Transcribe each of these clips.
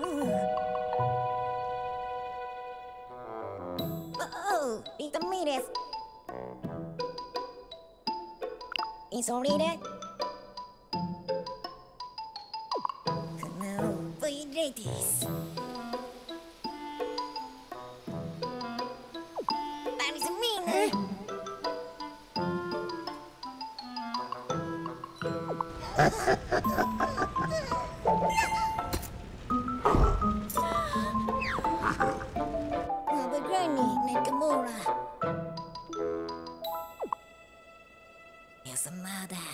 Oh, 痛みです。急いで。この V レディース。That is mean. Ha ha ha ha ha! だ。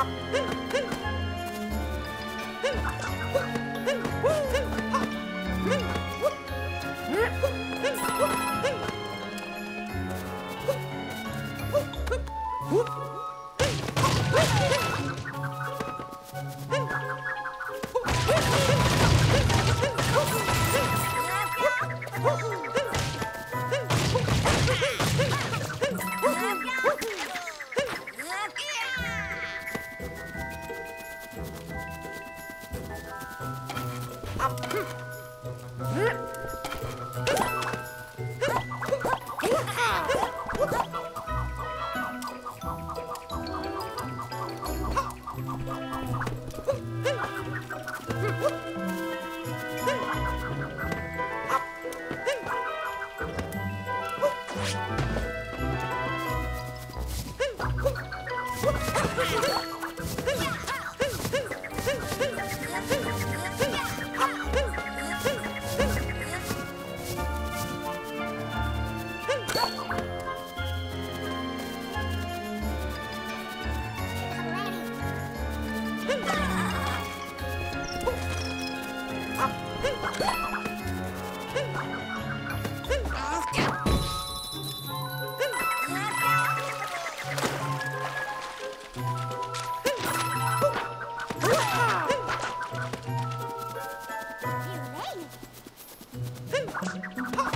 Ah, ah. Ha!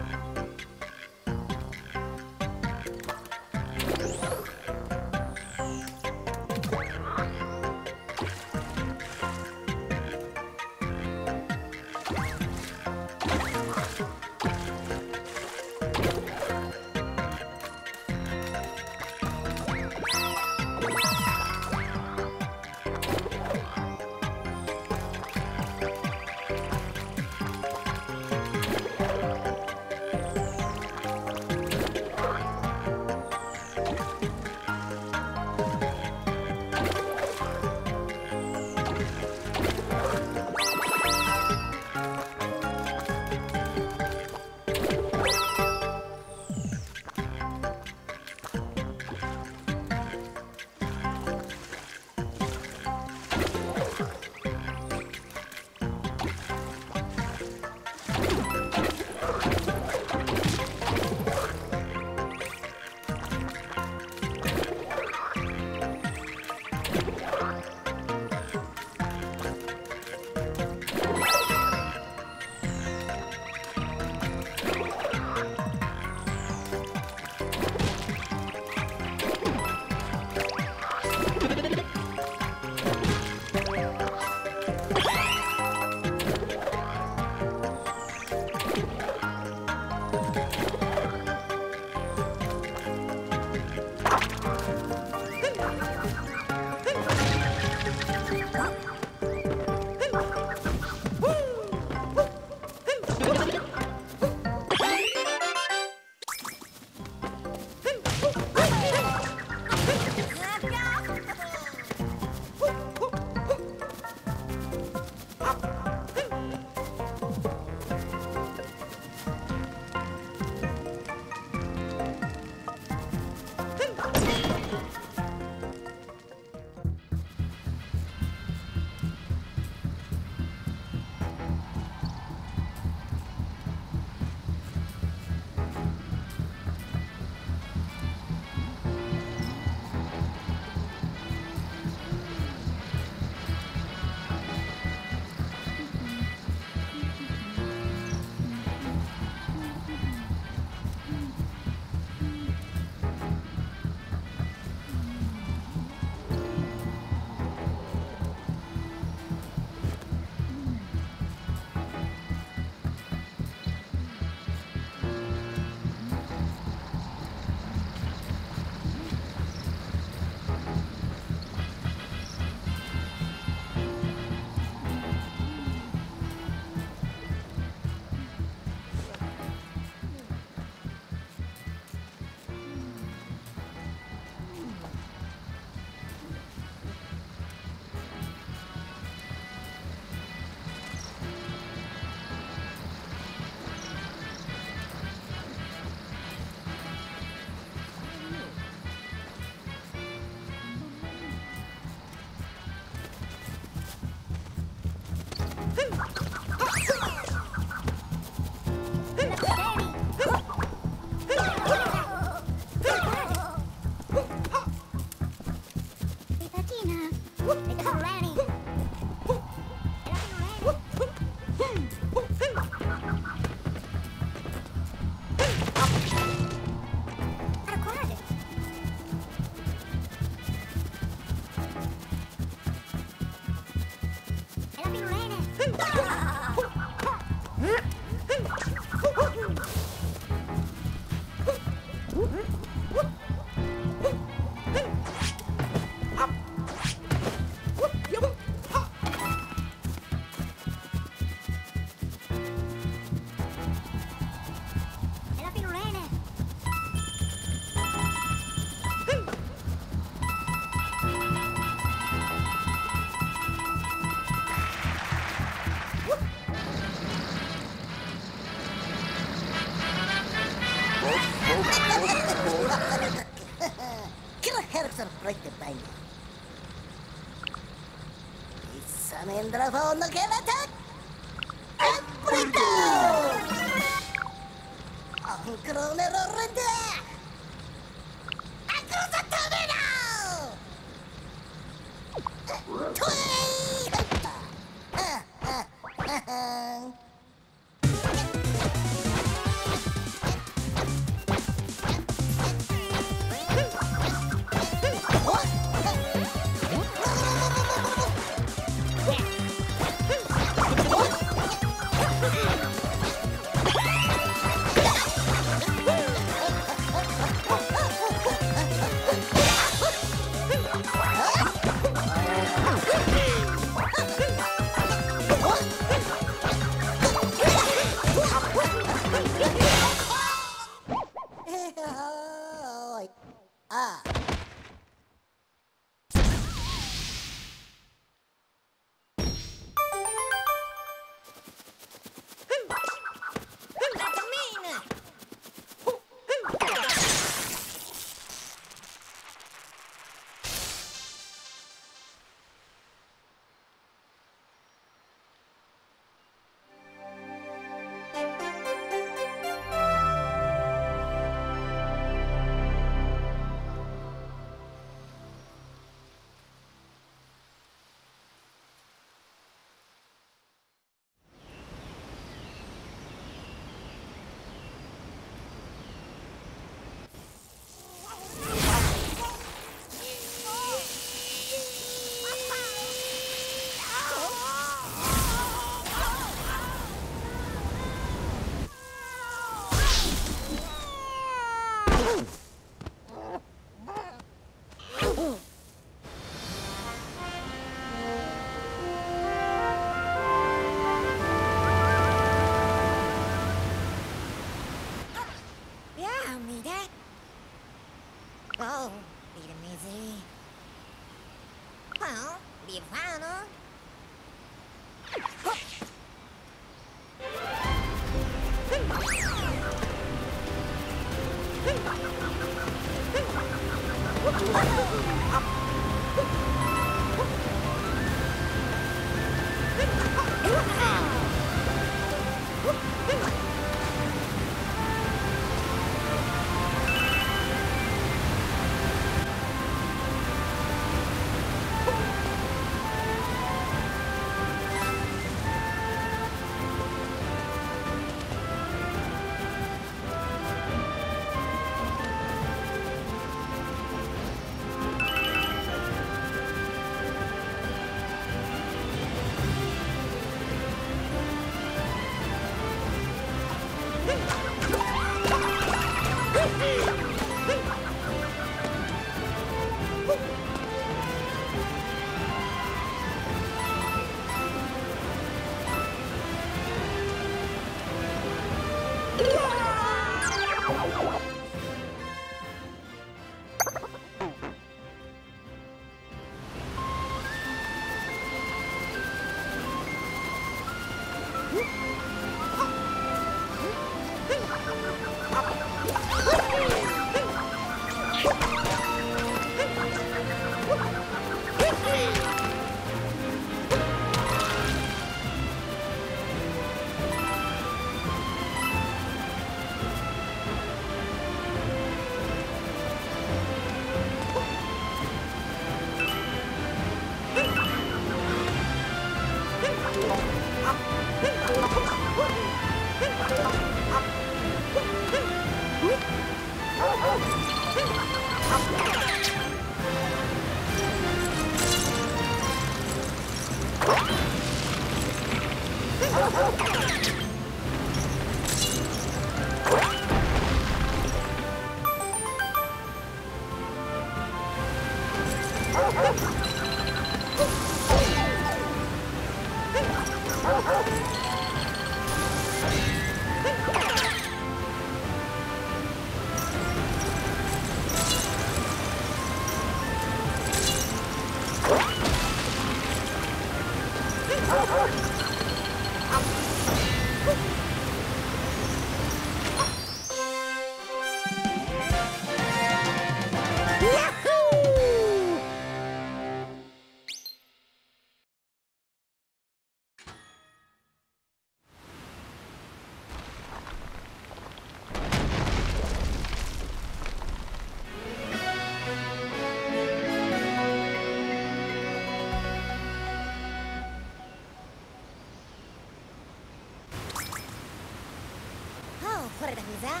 Oh,これだふざ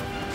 Oh!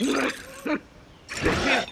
Yeah.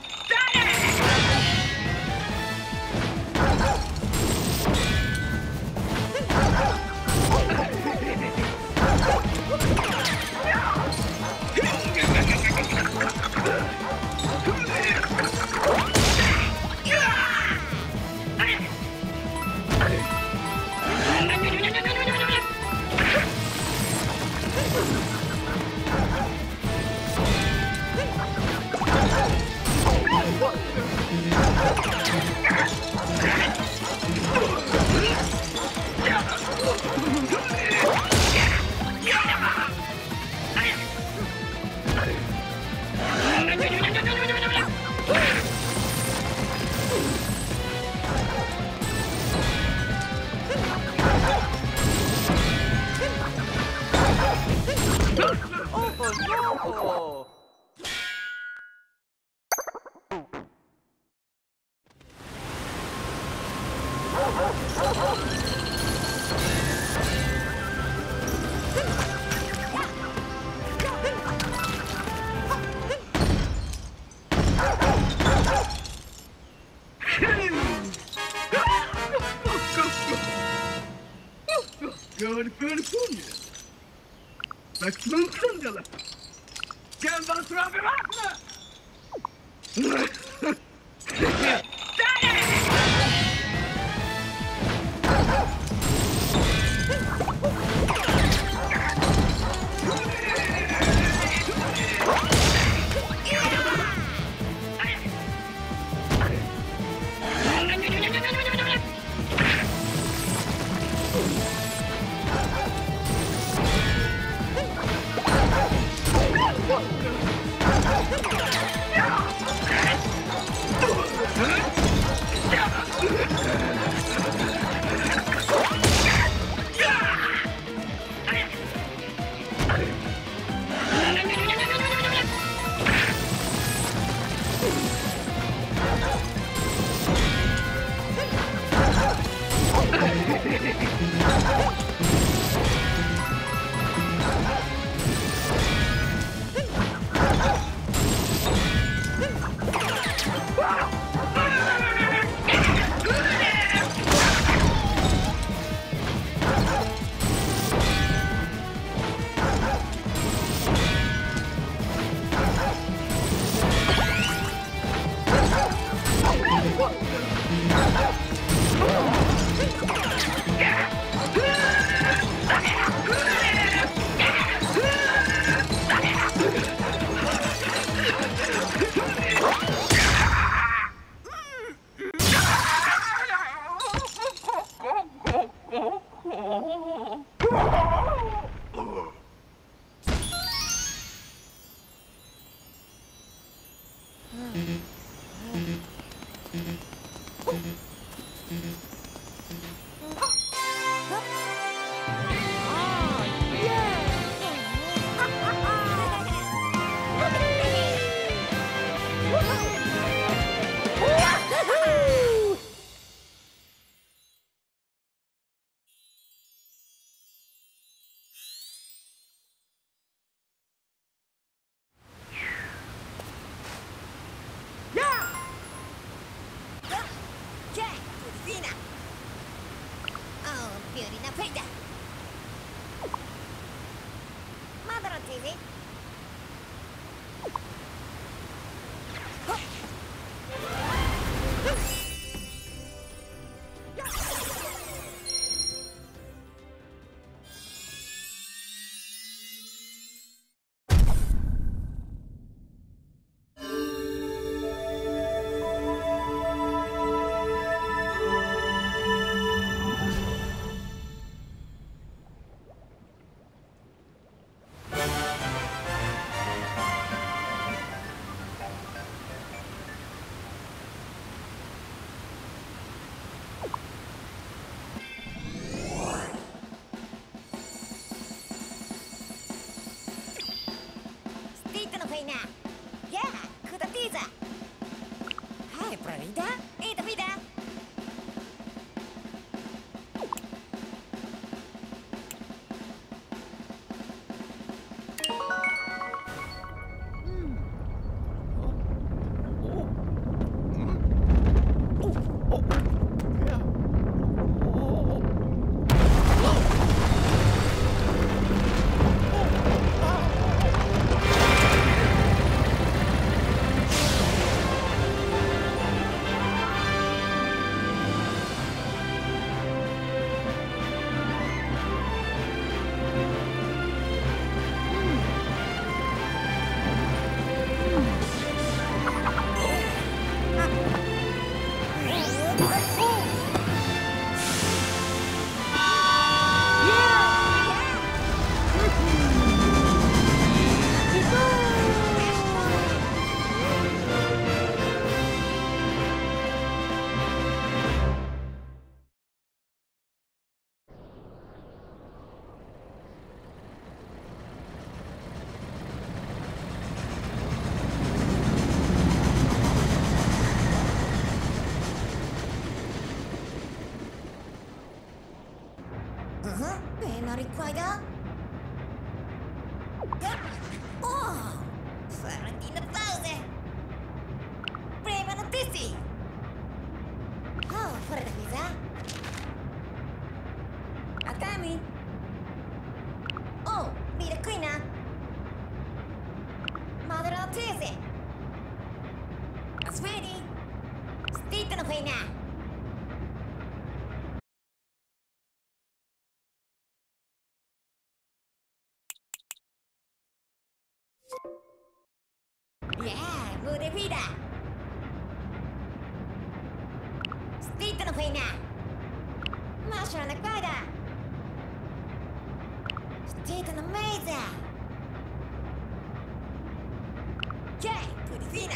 Akami! Oh, be the queen! Mother of Tuesday! It's ready! State! Yeah, move the feet up! State the queen on the! Guarda. Stita no mesa. Jay, purifina.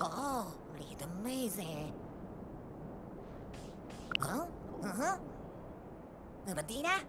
Oh, lead amazing. Huh? Uh huh. Ubatina?